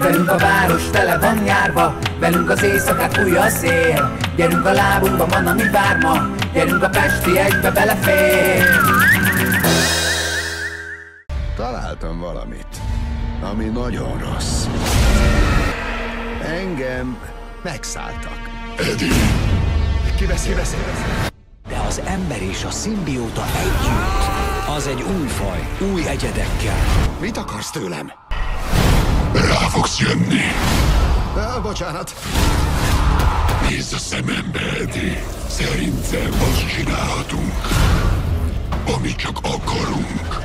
Velünk a város tele van járva Velünk az éjszakát fúj a szél Gyerünk a lábunkba, van ami vár ma Gyerünk a Pesti egybe belefér Találtam valamit, ami nagyon rossz. Engem megszálltak. Eddie, Kivesz, kivesz, De az ember és a szimbióta együtt, az egy új faj, új egyedekkel. Mit akarsz tőlem? Fogsz jönni. Ah, bocsánat. Nézz a szemembe, Eddie. Szerintem azt csinálhatunk, amit csak akarunk.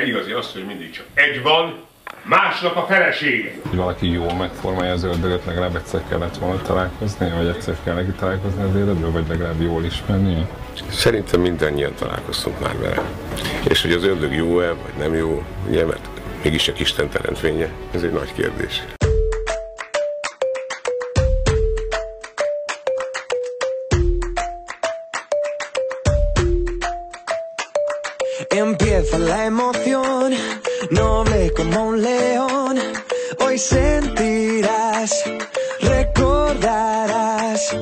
De igazi az, hogy mindig csak egy van, másnak a felesége. hogy valaki jól megformálja az ördögöt, legalább egyszer kellett volna találkozni, vagy egyszer kell neki találkozni az életből, vagy legalább jól ismernie. Szerintem mindannyian találkoztunk már vele. És hogy az ördög jó-e, vagy nem jó, ugye, mert mégis csak Isten teremtménye, ez egy nagy kérdés. Empieza la emoción, noble como un león. Hoy sentirás, recordarás.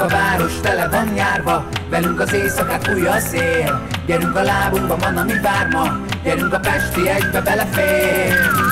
Velünk a város tele van járva. Velünk az éjszakát fúj a szél. Gyerünk a lábunkba, van ami vár ma Gyerünk a Pesti egybe belefér